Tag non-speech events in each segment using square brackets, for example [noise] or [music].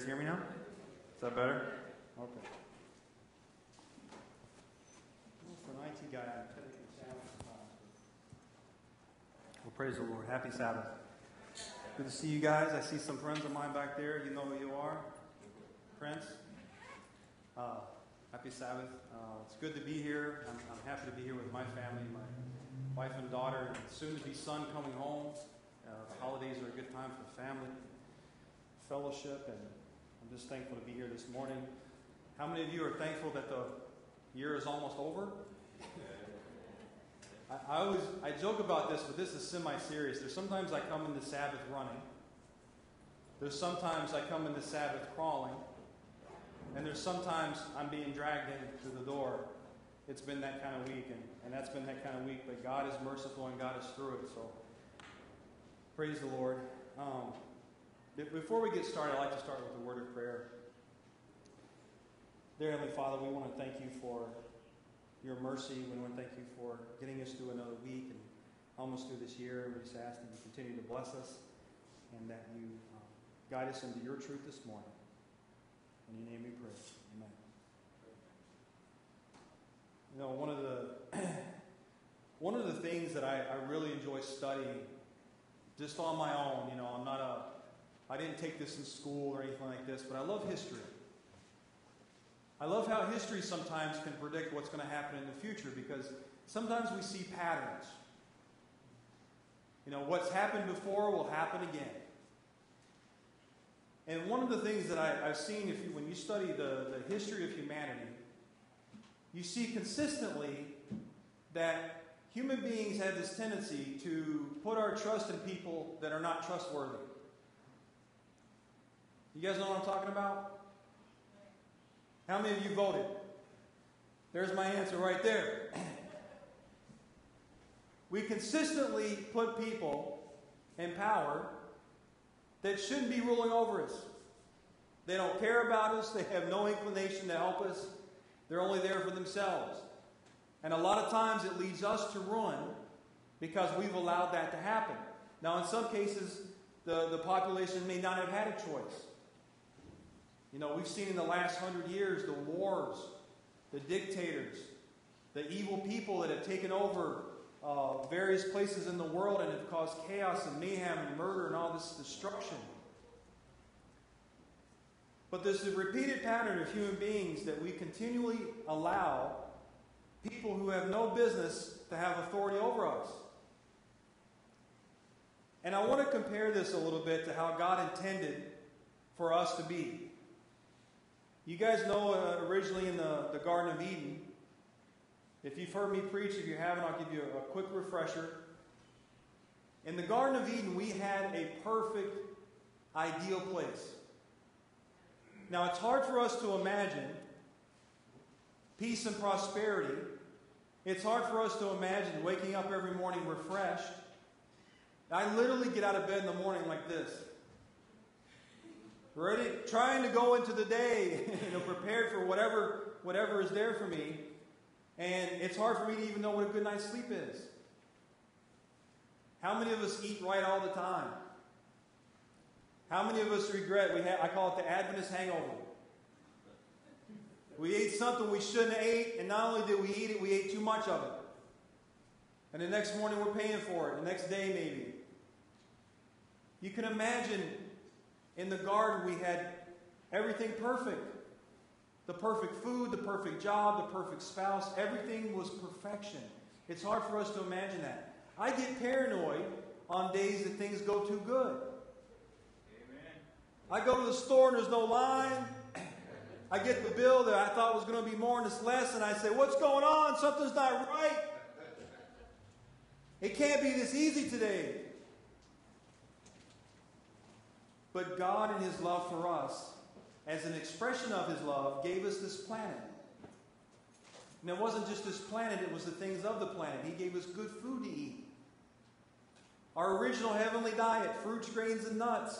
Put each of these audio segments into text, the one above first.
Guys hear me now? Is that better? Okay. Well, an IT guy, Well, praise the Lord. Happy Sabbath. Good to see you guys. I see some friends of mine back there. You know who you are. Prince. Uh, happy Sabbath. Uh, it's good to be here. I'm, I'm, happy to be here with my family, my wife and daughter, and soon to be son coming home. Uh, the holidays are a good time for family, fellowship, and Just thankful to be here this morning. How many of you are thankful that the year is almost over? I, I always I joke about this, but this is semi-serious. There's sometimes I come into Sabbath running. There's sometimes I come into Sabbath crawling. And there's sometimes I'm being dragged in through the door. It's been that kind of week, and, and that's been that kind of week, but God is merciful and God is through it. So praise the Lord. Um, before we get started, I'd like to start with a word of prayer. Dear Heavenly Father, we want to thank you for your mercy. We want to thank you for getting us through another week and almost through this year. We just ask that you continue to bless us and that you um, guide us into your truth this morning. In your name we pray. Amen. You know, one of the [clears throat] one of the things that I, I really enjoy studying just on my own, you know, I'm not a I didn't take this in school or anything like this, but I love history. I love how history sometimes can predict what's going to happen in the future because sometimes we see patterns. You know, what's happened before will happen again. And one of the things that I, have seen if you, when you study the, the history of humanity, you see consistently that human beings have this tendency to put our trust in people that are not trustworthy. You guys know what I'm talking about? How many of you voted? There's my answer right there. [clears throat] We consistently put people in power that shouldn't be ruling over us. They don't care about us, they have no inclination to help us, they're only there for themselves. And a lot of times it leads us to ruin because we've allowed that to happen. Now, in some cases, the, the population may not have had a choice. You know, we've seen in the last hundred years the wars, the dictators, the evil people that have taken over uh, various places in the world and have caused chaos and mayhem and murder and all this destruction. But there's a repeated pattern of human beings that we continually allow people who have no business to have authority over us. And I want to compare this a little bit to how God intended for us to be. You guys know uh, originally in the, the Garden of Eden, if you've heard me preach, if you haven't, I'll give you a, a quick refresher. In the Garden of Eden, we had a perfect, ideal place. Now, it's hard for us to imagine peace and prosperity. It's hard for us to imagine waking up every morning refreshed. I literally get out of bed in the morning like this. Ready, trying to go into the day, [laughs] you know, prepared for whatever whatever is there for me. And it's hard for me to even know what a good night's sleep is. How many of us eat right all the time? How many of us regret? We have, I call it the Adventist hangover. We ate something we shouldn't have ate, and not only did we eat it, we ate too much of it. And the next morning we're paying for it, the next day maybe. You can imagine in the garden we had everything perfect. The perfect food, the perfect job, the perfect spouse, everything was perfection. It's hard for us to imagine that. I get paranoid on days that things go too good. Amen. I go to the store and there's no line. I get the bill that I thought was going to be more and it's less, and I say, What's going on? Something's not right. It can't be this easy today. But God, in His love for us, as an expression of his love, gave us this planet. And it wasn't just this planet, it was the things of the planet. He gave us good food to eat. Our original heavenly diet fruits, grains, and nuts.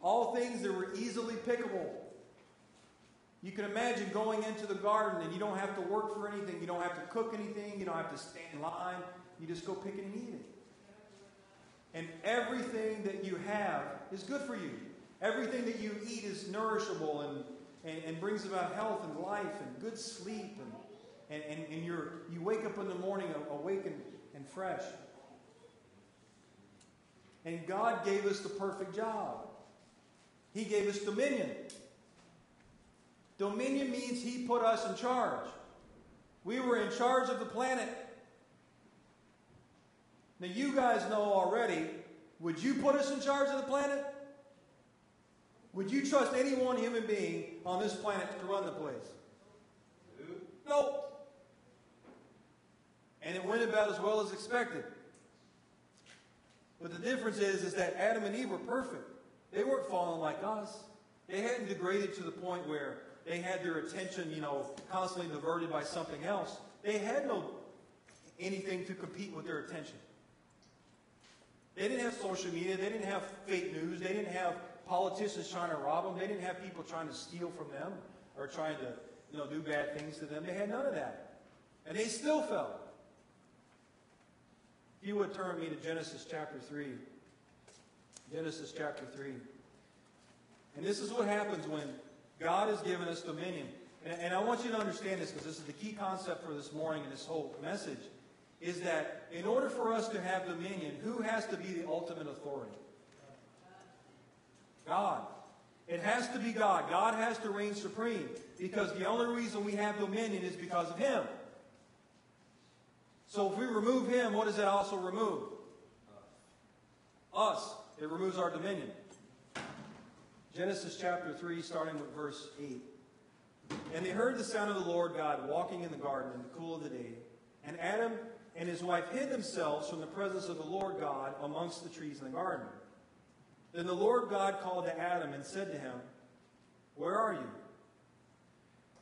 All things that were easily pickable. You can imagine going into the garden and you don't have to work for anything. You don't have to cook anything. You don't have to stand in line. You just go pick it and eat it. And everything that you have is good for you. Everything that you eat is nourishable and, and, and brings about health and life and good sleep. And, and, and, and you're, you wake up in the morning awake and, and fresh. And God gave us the perfect job. He gave us dominion. Dominion means He put us in charge. We were in charge of the planet. Now, you guys know already, would you put us in charge of the planet? Would you trust any one human being on this planet to run the place? Nope. And it went about as well as expected. But the difference is, is that Adam and Eve were perfect. They weren't falling like us. They hadn't degraded to the point where they had their attention, you know, constantly diverted by something else. They had no anything to compete with their attention. They didn't have social media. They didn't have fake news. They didn't have politicians trying to rob them. They didn't have people trying to steal from them or trying to, you know, do bad things to them. They had none of that. And they still fell. If you would turn me to Genesis chapter 3. Genesis chapter 3. And this is what happens when God has given us dominion. And, and I want you to understand this because this is the key concept for this morning and this whole message. Is that in order for us to have dominion, who has to be the ultimate authority? God. It has to be God. God has to reign supreme because the only reason we have dominion is because of Him. So if we remove Him, what does that also remove? Us. It removes our dominion. Genesis chapter 3, starting with verse 8. And they heard the sound of the Lord God walking in the garden in the cool of the day. And Adam and his wife hid themselves from the presence of the Lord God amongst the trees in the garden. Then the Lord God called to Adam and said to him, Where are you?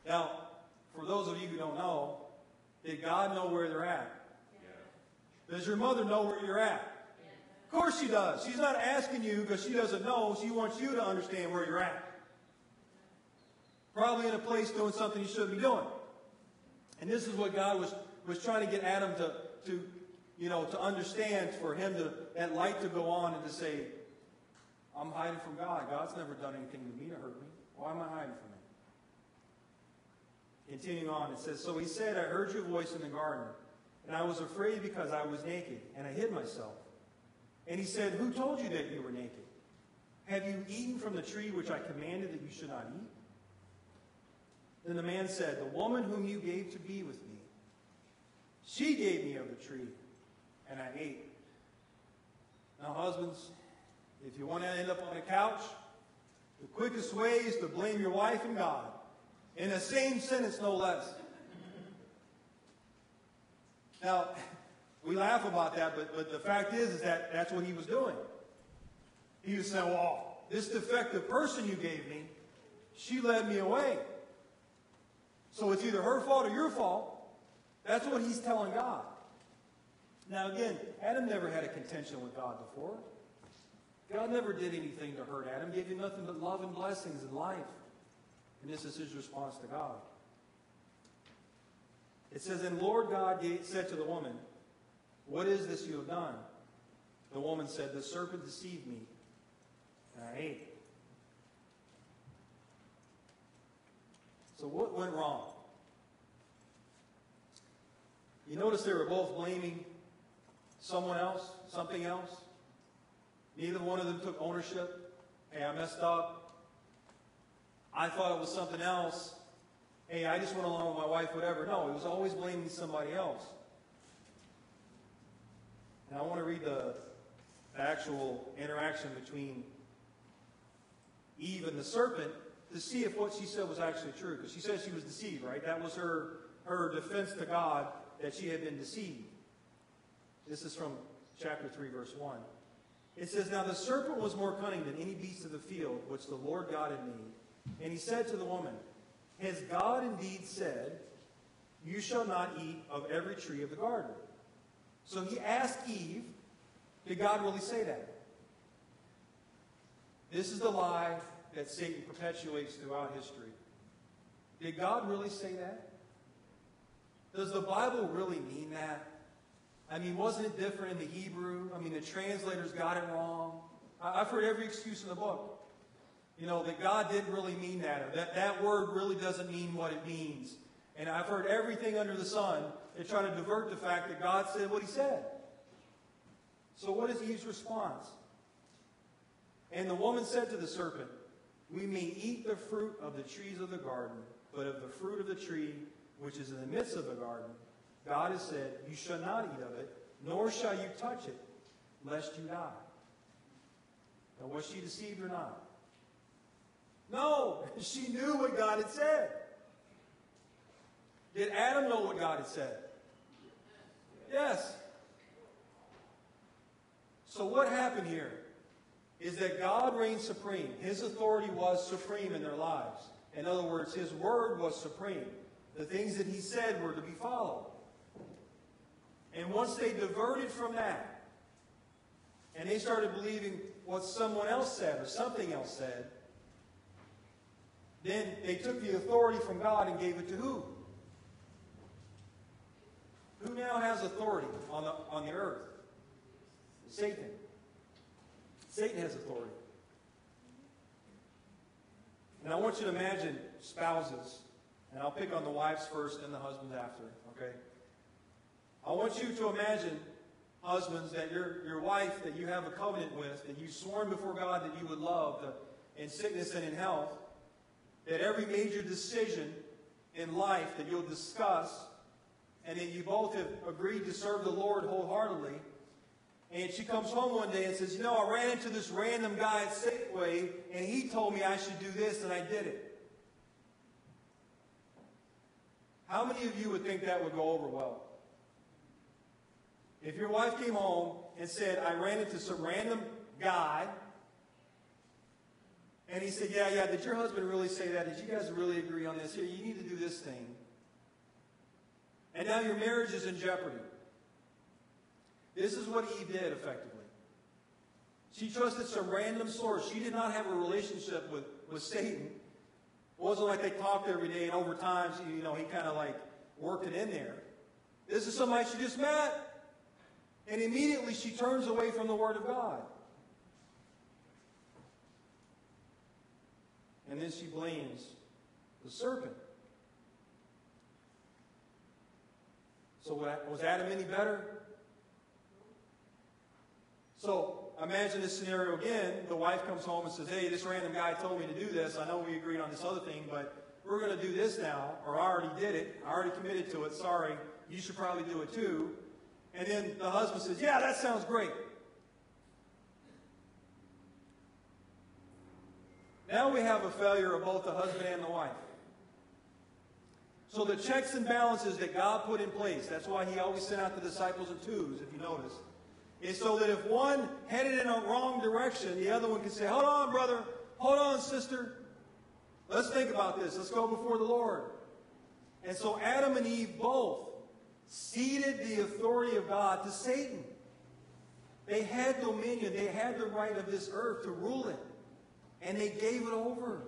Now, for those of you who don't know, did God know where they're at? Does your mother know where you're at? Of course she does. She's not asking you because she doesn't know. She wants you to understand where you're at. Probably in a place doing something you shouldn't be doing. And this is what God was, was trying to get Adam to, to, you know, to understand, for him to, that light to go on and to say, I'm hiding from God. God's never done anything to me to hurt me. Why am I hiding from him? Continuing on, it says, So he said, I heard your voice in the garden, and I was afraid because I was naked, and I hid myself. And he said, Who told you that you were naked? Have you eaten from the tree which I commanded that you should not eat? Then the man said, The woman whom you gave to be with me, she gave me of the tree, and I ate. Now, husbands, if you want to end up on a couch, the quickest way is to blame your wife and God. In the same sentence, no less. Now, we laugh about that, but, but the fact is, is that that's what he was doing. He was saying, well, this defective person you gave me, she led me away. So it's either her fault or your fault. That's what he's telling God. Now, again, Adam never had a contention with God before. God never did anything to hurt Adam, gave him nothing but love and blessings and life. And this is his response to God. It says, And Lord God said to the woman, what is this you have done? The woman said, The serpent deceived me, and I ate. So, what went wrong? You notice they were both blaming someone else, something else. Neither one of them took ownership. Hey, I messed up. I thought it was something else. Hey, I just went along with my wife, whatever. No, it was always blaming somebody else. And I want to read the, actual interaction between Eve and the serpent to see if what she said was actually true. Because she said she was deceived, right? That was her, her defense to God that she had been deceived. This is from chapter 3, verse 1. It says, Now the serpent was more cunning than any beast of the field which the Lord God had made. And he said to the woman, Has God indeed said, You shall not eat of every tree of the garden? So he asked Eve, did God really say that? This is the lie that Satan perpetuates throughout history. Did God really say that? Does the Bible really mean that? I mean, wasn't it different in the Hebrew? I mean, the translators got it wrong. I've heard every excuse in the book. you know, that God didn't really mean that, or that that word really doesn't mean what it means. And I've heard everything under the sun to try to divert the fact that God said what he said. So what is Eve's response? And the woman said to the serpent, We may eat the fruit of the trees of the garden, but of the fruit of the tree which is in the midst of the garden, God has said, You shall not eat of it, nor shall you touch it, lest you die. Now, was she deceived or not? No, [laughs] she knew what God had said. Did Adam know what God had said? Yes. So, what happened here is that God reigned supreme. His authority was supreme in their lives. In other words, His word was supreme. The things that He said were to be followed. And once they diverted from that, and they started believing what someone else said or something else said, then they took the authority from God and gave it to who? Who now has authority on the, on the earth? Satan. Satan has authority. And I want you to imagine spouses, and I'll pick on the wives first and the husbands after, okay? I want you to imagine, husbands, that your, your wife that you have a covenant with, that you've sworn before God that you would love the, in sickness and in health, that every major decision in life that you'll discuss and that you both have agreed to serve the Lord wholeheartedly. And she comes home one day and says, You know, I ran into this random guy at Safeway, and he told me I should do this, and I did it. How many of you would think that would go over well? If your wife came home and said, I ran into some random guy, and he said, Yeah, yeah, did your husband really say that? Did you guys really agree on this? Here, you need to do this thing. And now your marriage is in jeopardy. This is what Eve did effectively. She trusted some random source. She did not have a relationship with, with Satan. It wasn't like they talked every day and over time, you know, he kind of like worked it in there. This is somebody she just met. And immediately she turns away from the Word of God. And then she blames the serpent. So was Adam any better? So imagine this scenario again. The wife comes home and says, Hey, this random guy told me to do this. I know we agreed on this other thing, but we're going to do this now, or I already did it. I already committed to it. Sorry. You should probably do it too. And then the husband says, Yeah, that sounds great. Now we have a failure of both the husband and the wife. So the checks and balances that God put in place, that's why he always sent out the disciples in twos, if you notice, is so that if one headed in a wrong direction, the other one can say, hold on, brother, hold on, sister. Let's think about this. Let's go before the Lord. And so Adam and Eve both ceded the authority of God to Satan. They had dominion. They had the right of this earth to rule it. And they gave it over.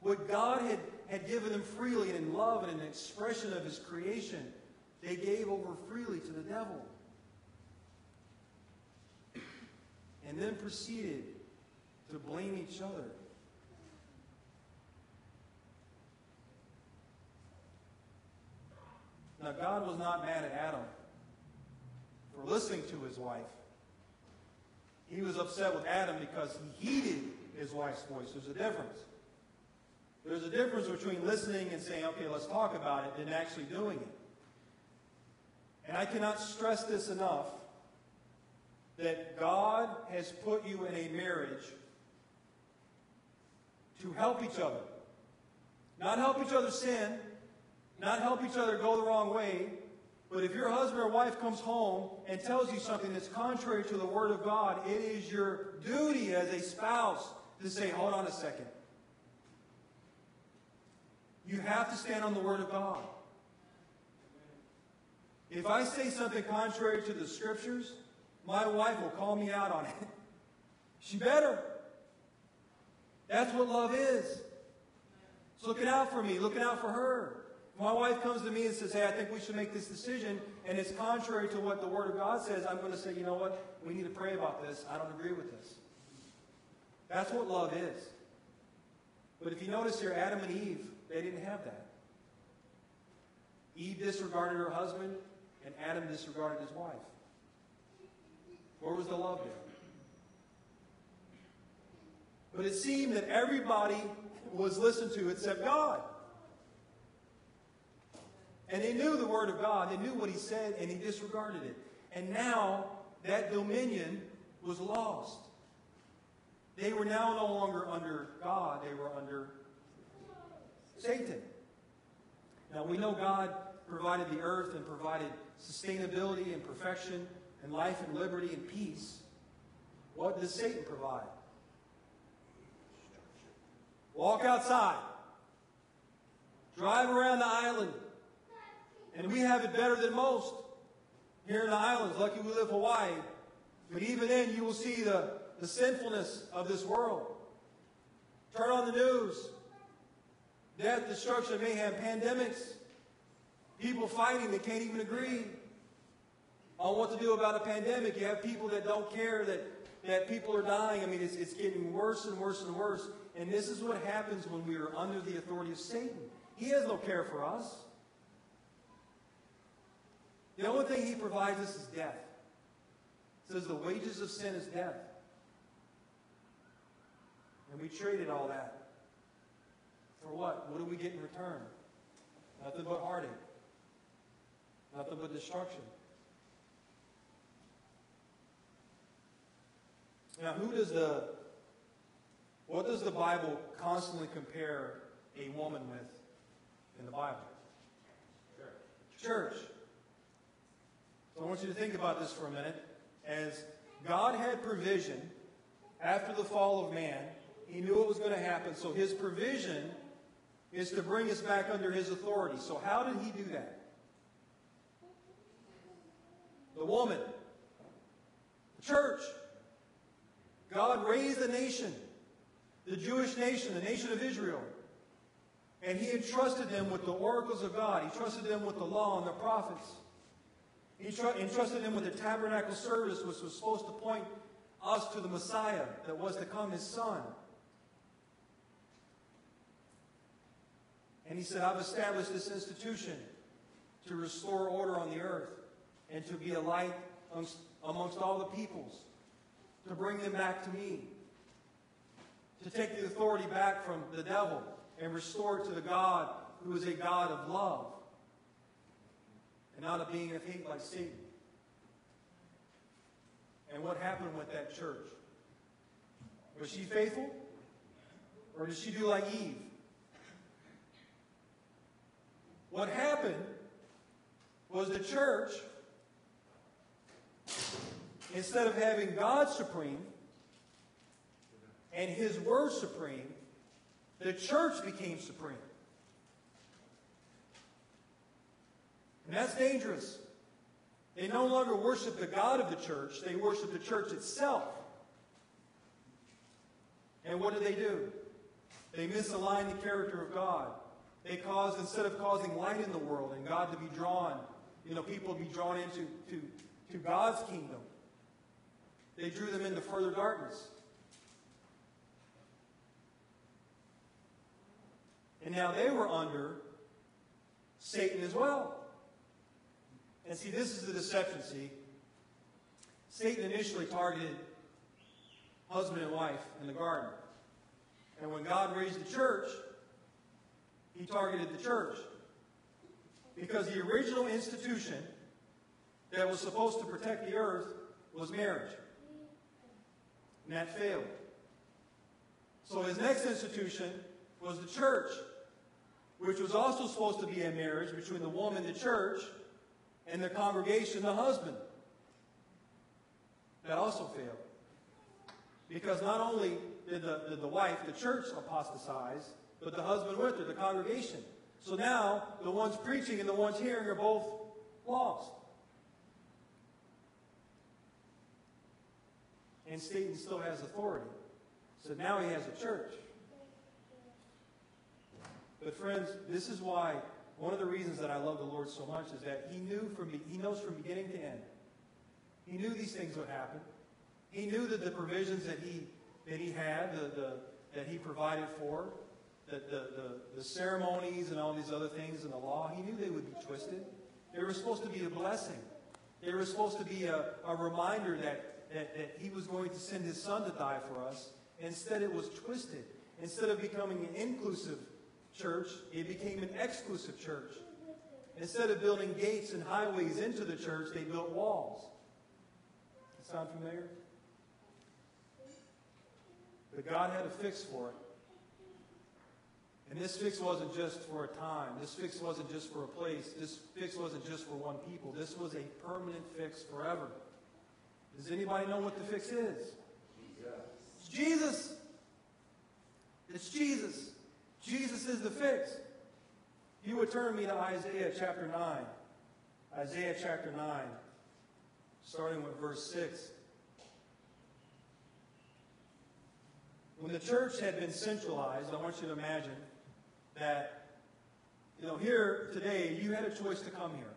What God had had given them freely and in love and an expression of his creation, they gave over freely to the devil. And then proceeded to blame each other. Now, God was not mad at Adam for listening to his wife. He was upset with Adam because he heeded his wife's voice. There's a difference. There's a difference between listening and saying, okay, let's talk about it, and actually doing it. And I cannot stress this enough that God has put you in a marriage to help each other. Not help each other sin, not help each other go the wrong way, but if your husband or wife comes home and tells you something that's contrary to the Word of God, it is your duty as a spouse to say, hold on a second. You have to stand on the Word of God. If I say something contrary to the Scriptures, my wife will call me out on it. She better. That's what love is. It's looking out for me, looking out for her. My wife comes to me and says, hey, I think we should make this decision, and it's contrary to what the Word of God says, I'm going to say, you know what? We need to pray about this. I don't agree with this. That's what love is. But if you notice here, Adam and Eve, they didn't have that. Eve disregarded her husband, and Adam disregarded his wife. Where was the love there? But it seemed that everybody was listened to except God. And they knew the Word of God, they knew what He said, and He disregarded it. And now that dominion was lost. They were now no longer under God, they were under Satan. Now we know God provided the earth and provided sustainability and perfection and life and liberty and peace. What does Satan provide? Walk outside. Drive around the island. And we have it better than most here in the islands. Lucky we live Hawaii. But even then, you will see the, the sinfulness of this world. Turn on the news. Death, destruction, mayhem, pandemics. People fighting that can't even agree on what to do about a pandemic. You have people that don't care that, that people are dying. I mean, it's, it's getting worse and worse and worse. And this is what happens when we are under the authority of Satan. He has no care for us. The only thing he provides us is death. It says the wages of sin is death. And we traded all that. For what? What do we get in return? Nothing but heartache. Nothing but destruction. Now, who does the, what does the Bible constantly compare a woman with in the Bible? Church. Church. So I want you to think about this for a minute. As God had provision after the fall of man, He knew it was going to happen. So His provision is to bring us back under His authority. So how did He do that? The woman, the church. God raised a nation, the Jewish nation, the nation of Israel. And he entrusted them with the oracles of God. He trusted them with the law and the prophets. He tr- entrusted them with the tabernacle service, which was supposed to point us to the Messiah that was to come, his son. And he said, I've established this institution to restore order on the earth and to be a light amongst, amongst all the peoples, to bring them back to me, to take the authority back from the devil and restore it to the God who is a God of love and not a being of hate like Satan. And what happened with that church? Was she faithful? Or did she do like Eve? What happened was the church, instead of having God supreme and His Word supreme, the church became supreme. And that's dangerous. They no longer worship the God of the church, they worship the church itself. And what do they do? They misalign the character of God. They cause, instead of causing light in the world and God to be drawn, you know, people to be drawn into to, to God's kingdom, they drew them into further darkness. And now they were under Satan as well. And see, this is the deception, see. Satan initially targeted husband and wife in the garden. And when God raised the church, he targeted the church. Because the original institution that was supposed to protect the earth was marriage. And that failed. So his next institution was the church, which was also supposed to be a marriage between the woman, the church, and the congregation, the husband. That also failed. Because not only did the, did the wife, the church, apostatize, but the husband with her, the congregation. So now the ones preaching and the ones hearing are both lost. And Satan still has authority. So now he has a church. But friends, this is why one of the reasons that I love the Lord so much is that He knew from He knows from beginning to end. He knew these things would happen. He knew that the provisions that He that he had, the, the, that he provided for, the, the, the, the ceremonies and all these other things in the law, he knew they would be twisted. They were supposed to be a blessing. They were supposed to be a, a reminder that, that, that he was going to send his son to die for us. Instead, it was twisted. Instead of becoming an inclusive church, it became an exclusive church. Instead of building gates and highways into the church, they built walls. Sound familiar? But God had a fix for it. And this fix wasn't just for a time. This fix wasn't just for a place. This fix wasn't just for one people. This was a permanent fix forever. Does anybody know what the fix is? Jesus. It's Jesus. Jesus is the fix. You would turn me to Isaiah chapter 9. Isaiah chapter 9, starting with verse 6. When the church had been centralized, I want you to imagine that, you know, here today, you had a choice to come here.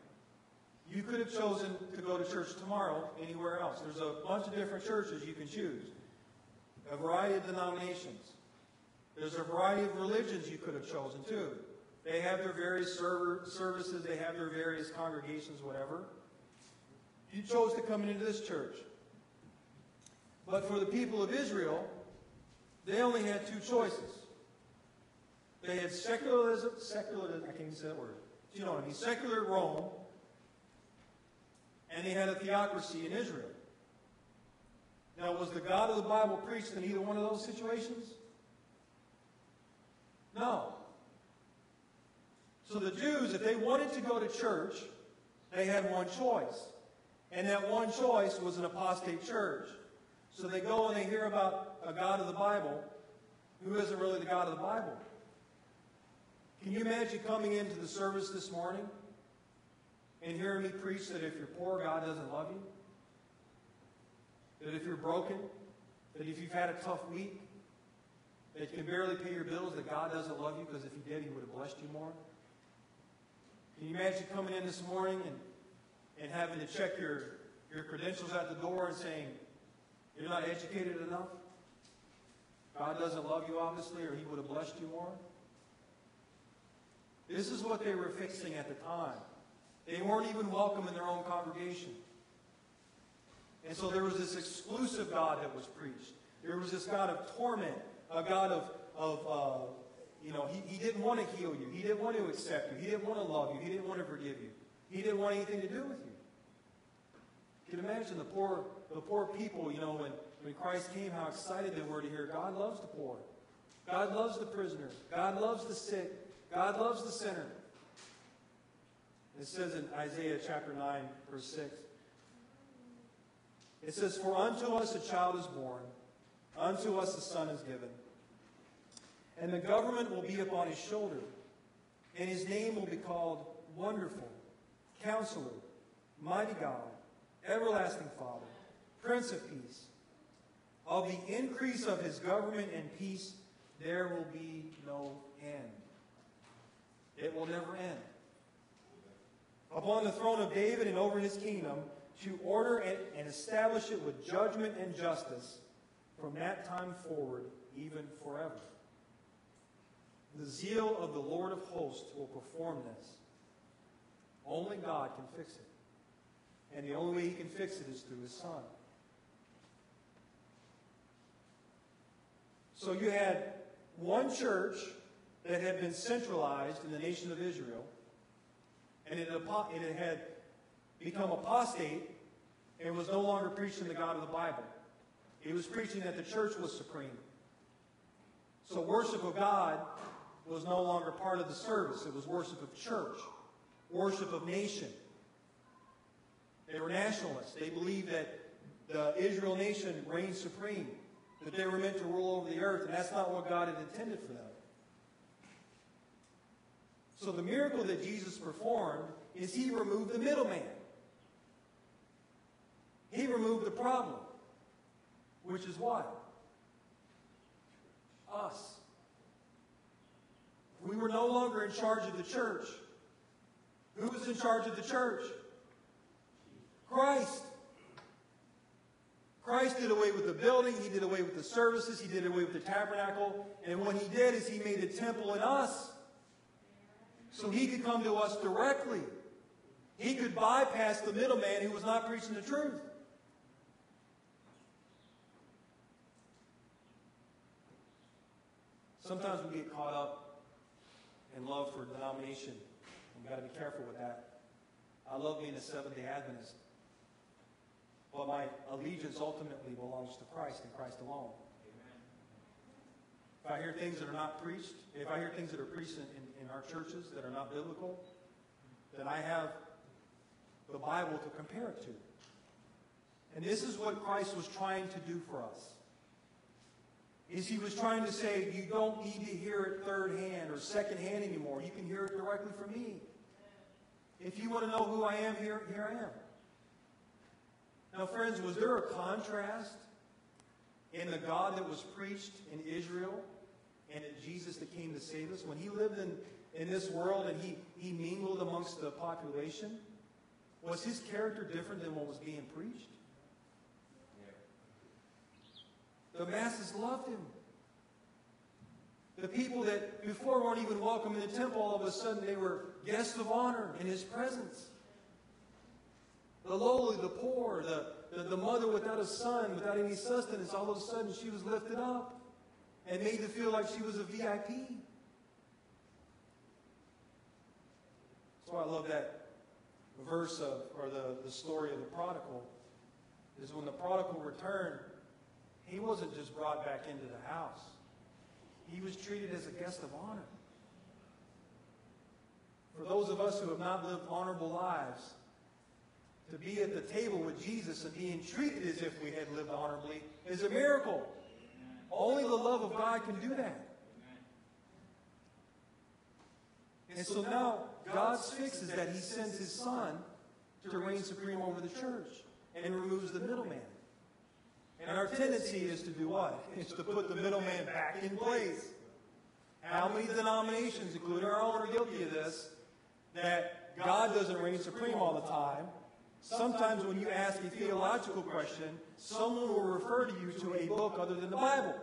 You could have chosen to go to church tomorrow anywhere else. There's a bunch of different churches you can choose, a variety of denominations. There's a variety of religions you could have chosen too. They have their various server, services, they have their various congregations, whatever. You chose to come into this church. But for the people of Israel, they only had two choices. They had secularism, secularism, I can't even say that word. You know what I mean? Secular Rome, and they had a theocracy in Israel. Now, was the God of the Bible preached in either one of those situations? No. So the Jews, if they wanted to go to church, they had one choice. And that one choice was an apostate church. So they go and they hear about a God of the Bible who isn't really the God of the Bible. Can you imagine coming into the service this morning and hearing me preach that if you're poor, God doesn't love you? That if you're broken, that if you've had a tough week, that you can barely pay your bills, that God doesn't love you because if He did, He would have blessed you more? Can you imagine coming in this morning and, and having to check your, your credentials at the door and saying, You're not educated enough? God doesn't love you, obviously, or He would have blessed you more? This is what they were fixing at the time. They weren't even welcome in their own congregation. And so there was this exclusive God that was preached. There was this God of torment, a God of, of uh, you know, he, he didn't want to heal you. He didn't want to accept you. He didn't want to love you. He didn't want to forgive you. He didn't want anything to do with you. You can imagine the poor, the poor people, you know, when, when Christ came, how excited they were to hear God loves the poor. God loves the prisoner. God loves the sick. God loves the sinner. It says in Isaiah chapter 9, verse 6. It says, For unto us a child is born, unto us a son is given. And the government will be upon his shoulder, and his name will be called Wonderful, Counselor, Mighty God, Everlasting Father, Prince of Peace. Of the increase of his government and peace, there will be no end. It will never end. Upon the throne of David and over his kingdom, to order it and establish it with judgment and justice from that time forward, even forever. The zeal of the Lord of hosts will perform this. Only God can fix it. And the only way he can fix it is through his Son. So you had one church that had been centralized in the nation of Israel, and it, it had become apostate and was no longer preaching the God of the Bible. It was preaching that the church was supreme. So worship of God was no longer part of the service. It was worship of church, worship of nation. They were nationalists. They believed that the Israel nation reigned supreme, that they were meant to rule over the earth, and that's not what God had intended for them. So the miracle that Jesus performed is he removed the middleman. He removed the problem, which is what? Us. We were no longer in charge of the church. Who was in charge of the church? Christ. Christ did away with the building, he did away with the services, he did away with the tabernacle, and what he did is he made a temple in us. So he could come to us directly. He could bypass the middleman who was not preaching the truth. Sometimes we get caught up in love for denomination. We've got to be careful with that. I love being a Seventh day Adventist. But my allegiance ultimately belongs to Christ and Christ alone. If I hear things that are not preached, if I hear things that are preached in, in, our churches that are not biblical, then I have the Bible to compare it to. And this is what Christ was trying to do for us. Is he was trying to say, you don't need to hear it third hand or second hand anymore. You can hear it directly from me. If you want to know who I am, here, here I am. Now, friends, was there a contrast in the God that was preached in Israel and in Jesus that came to save us? When he lived in, in this world and he, he mingled amongst the population, was his character different than what was being preached? The masses loved him. The people that before weren't even welcome in the temple, all of a sudden they were guests of honor in his presence. The lowly, the poor, the, the, the mother without a son, without any sustenance, all of a sudden she was lifted up and made to feel like she was a VIP. That's why I love that verse of, or the, the story of the prodigal, is when the prodigal returned, he wasn't just brought back into the house. He was treated as a guest of honor. For those of us who have not lived honorable lives, to be at the table with Jesus and being treated as if we had lived honorably is a miracle. Only the love of God can do that. And so now God's fix is that he sends his son to reign supreme over the church and removes the middleman. And our tendency is to do what? It's to put the middleman back in place. How many denominations, including our own, are guilty of this? That God doesn't reign supreme all the time. Sometimes when you ask a theological question, someone will refer to you to a book other than the Bible.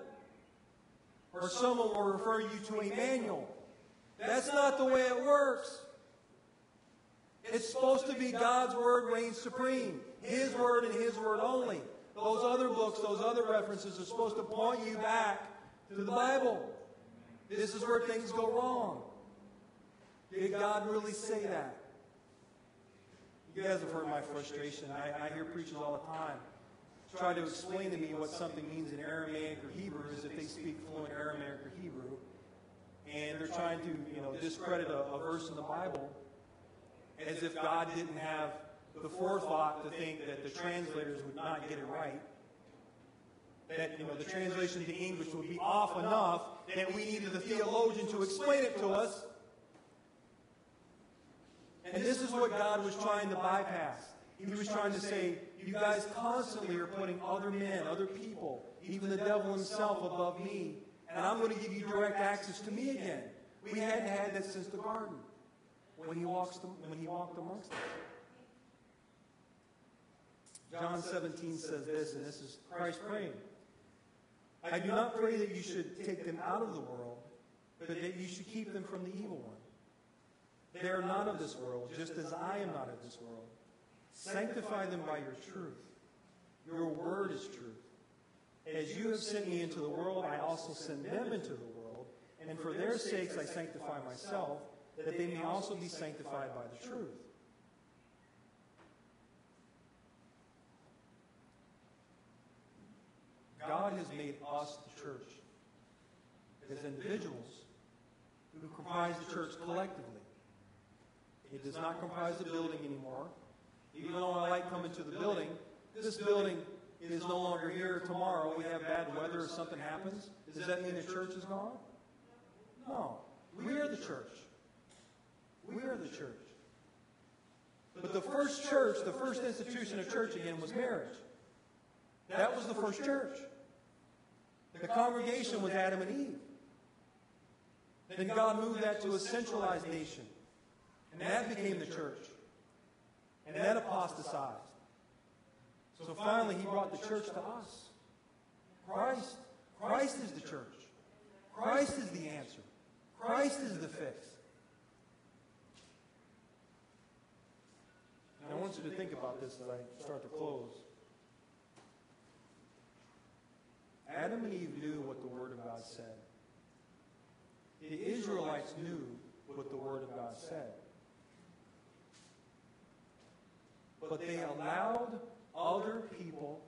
Or someone will refer you to a manual. That's not the way it works. It's supposed to be God's Word reigns supreme. His Word and His Word only. Those other books, those other references are supposed to point you back to the Bible. This is where things go wrong. Did God really say that? You guys have heard my frustration. I, I hear preachers all the time try to explain to me what something means in Aramaic or Hebrew as if they speak fluent Aramaic or Hebrew. And they're trying to, you know, discredit a, a verse in the Bible as if God didn't have the forethought to think that the translators would not get it right. That, you know, the translation to English would be off enough that we needed the theologian to explain it to us. And this is what God was trying to bypass. He was trying to say, you guys constantly are putting other men, other people, even the devil himself above me. And I'm going to give you direct access to me again. We hadn't had that since the garden when he, walks the, when he walked amongst us. John 17 says this, and this is Christ praying. I do not pray that you should take them out of the world, but that you should keep them from the evil one. They are not of this world, just as I am not of this world. Sanctify them by your truth. Your word is truth. As you have sent me into the world, I also send them into the world. And for their sakes I sanctify myself, that they may also be sanctified by the truth. God has made us the church as individuals who comprise the church collectively. It does not comprise the building anymore. Even though I like coming to the building, this building is no longer here tomorrow. We have bad weather or something happens. Does that mean the church is gone? No. We are the church. We are the church. But the first church, the first institution of church again was marriage. That was the first church. The congregation was Adam and Eve. Then God moved that to a centralized nation. And that became the church. And that apostatized. So finally, he brought the church to us. Christ. Christ is the church. Christ is the answer. Christ is the fix. And I want you to think about this as I start to close. Adam and Eve knew what the Word of God said. The Israelites knew what the Word of God said. But they allowed other people,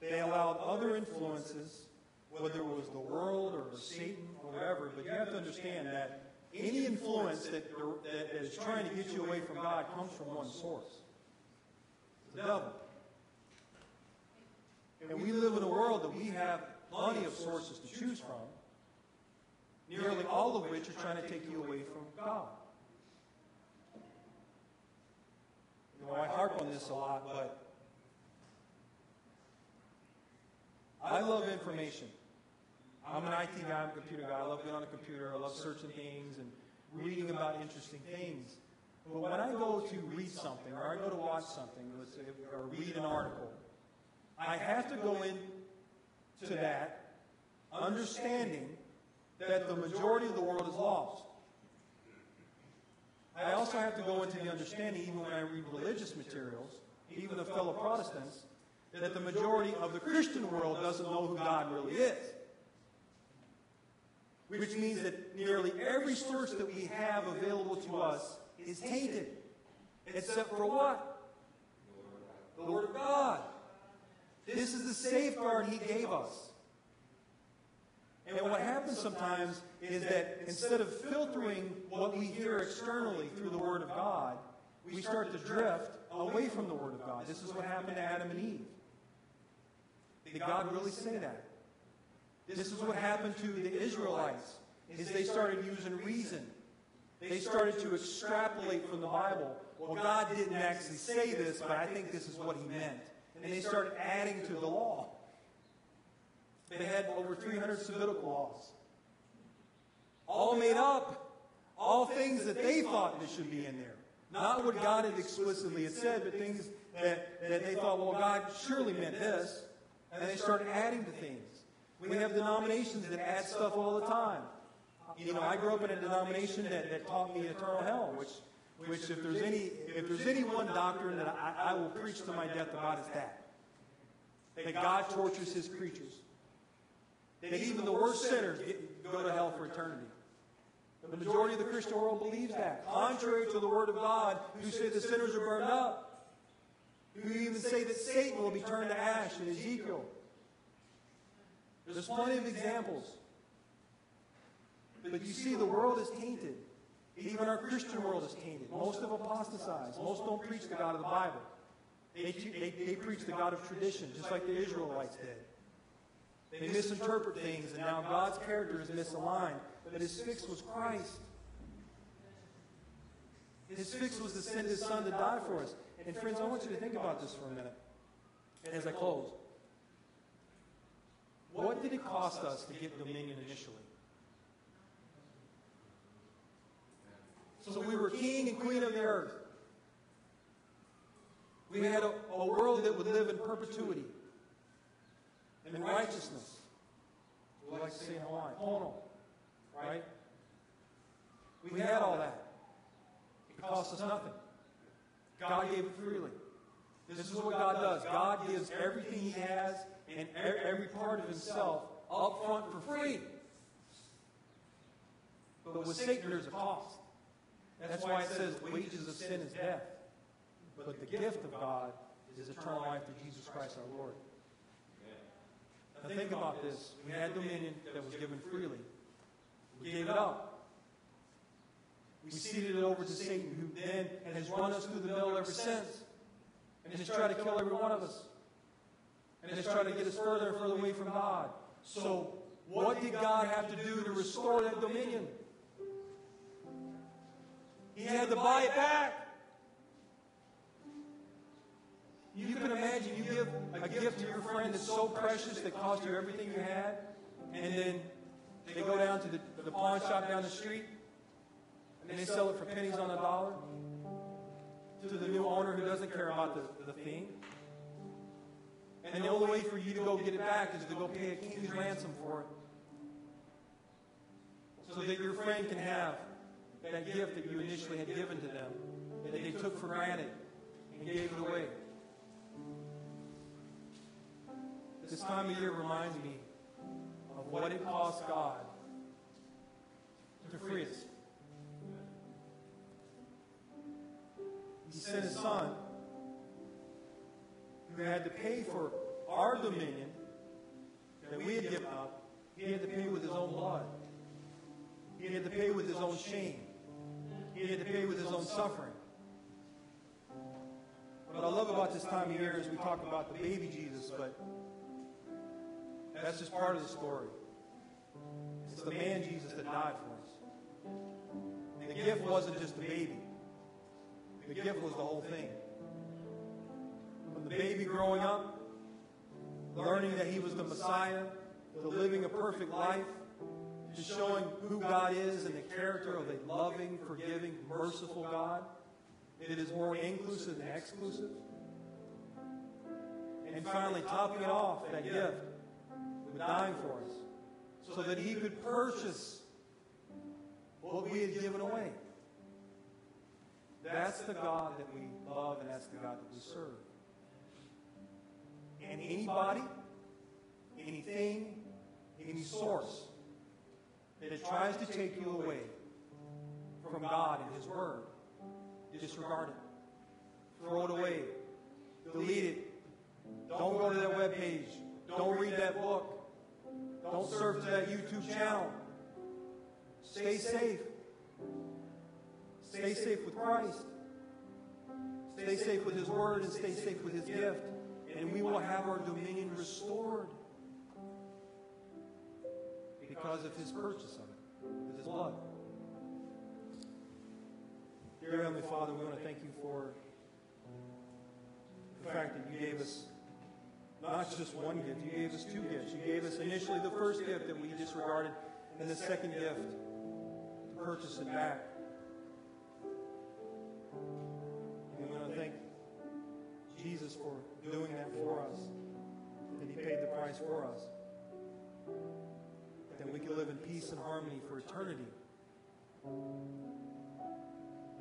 they allowed other influences, whether it was the world or Satan or whatever, but you have to understand that any influence that, that is trying to get you away from God comes from one source the devil. And we live in a world that we have plenty of sources to choose from, nearly all of which are trying to take you away from God. You know, I harp on this a lot, but I love information. I'm an IT guy, I'm a computer guy. I love being on a computer. I love searching things and reading about interesting things. But when I go to read something, or I go to watch something, or read an article, I have to go into that understanding that the majority of the world is lost. I also have to go into the understanding, even when I read religious materials, even of fellow Protestants, that the majority of the Christian world doesn't know who God really is. Which means that nearly every source that we have available to us is tainted. Except for what? The Word of God. This is the safeguard He gave us. And what happens sometimes is that instead of filtering what we hear externally through the Word of God, we start to drift away from the Word of God. This is what happened to Adam and Eve. Did God really say that? This is what happened to the Israelites, is they started using reason. They started to extrapolate from the Bible. Well, God didn't actually say this, but I think this is what he meant. And they started adding to the law. They had over 300 Levitical laws. All made up. All things that they thought that should be in there. Not what God had explicitly had said, but things that, that they thought, well, God surely meant this. And they started adding to things. We have denominations that add stuff all the time. You know, I grew up in a denomination that, that taught me eternal hell, which, which if there's any, if there's any one doctrine that I, I will preach to my death about, is that. That God tortures his creatures. That even the worst sinners get, go to hell for eternity. The majority of the Christian world believes that. Contrary to the Word of God, who say the sinners are burned up. Who even say that Satan will be turned to ash in Ezekiel. There's plenty of examples. But you see, the world is tainted. Even our Christian world is tainted. Most have apostatized. Most don't preach the God of the Bible. They, they, they preach the God of tradition, just like the Israelites did. They misinterpret things, and now God's character is misaligned. But his fix was Christ. His fix was to send his son to die for us. And friends, I want you to think about this for a minute as I close. What did it cost us to get dominion initially? So we were king and queen of the earth. We had a, a world that would live in perpetuity and righteousness. We like to say in Hawaii, pono, right? We had all that. It cost us nothing. God gave it freely. This is what God does. God gives everything He has and every part of Himself up front for free. But with Satan, there's a cost. That's why it says wages of sin is death. But the gift of God is eternal life through Jesus Christ our Lord. Now think about this. We had dominion that was given freely. We gave it up. We ceded it over to Satan, who then has run us through the mill ever since. And has tried to kill every one of us. And has tried to get us further and further away from God. So, what did God have to do to restore that dominion? He had to buy it back. You can imagine you give a gift to your friend that's so precious that cost you everything you had, and then they go down to the, the pawn shop down the street, and they sell it for pennies on the dollar to the new owner who doesn't care about the, the thing. And the only way for you to go get it back is to go pay a king's ransom for it. So that your friend can have that gift that you initially had given to them, that they took for granted and gave it away. This time of year reminds me of what it cost God to free us. He sent his son who had to pay for our dominion that we had given up. He had to pay with his own blood. He had to pay with his own shame. He had to pay with his own suffering. What I love about this time of year is we talk about the baby Jesus, but that's just part of the story. It's the man Jesus that died for us. The gift wasn't just the baby. The gift was the whole thing. From the baby growing up, learning that he was the Messiah, to living a perfect life, to showing who God is and the character of a loving, forgiving, merciful God. It is more inclusive than exclusive. And finally, topping it off, that gift dying for us, so that he could purchase what we had given away. That's the God that we love, and that's the God that we serve. And anybody, anything, any source that tries to take you away from God and His Word, disregard it. Throw it away. Delete it. Don't go to that web page. Don't read that book. Don't surf to that YouTube channel. Stay safe. Stay safe with Christ. Stay safe with His Word and stay safe with His gift. And we will have our dominion restored because of His purchase of it with His blood. Dear Heavenly Father, we want to thank you for the fact that you gave us not just one gift, you gave us two gifts. You gave us initially the first gift that we disregarded, and the second gift to purchase it back. We want to thank Jesus for doing that for us, that He paid the price for us, that we can live in peace and harmony for eternity,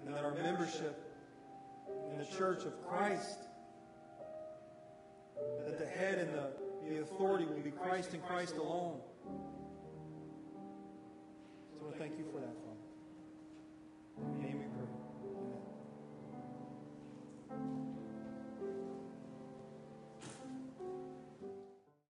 and that our membership in the church of Christ, and that the head and the, the authority will be Christ and Christ alone. So I want to thank you for that.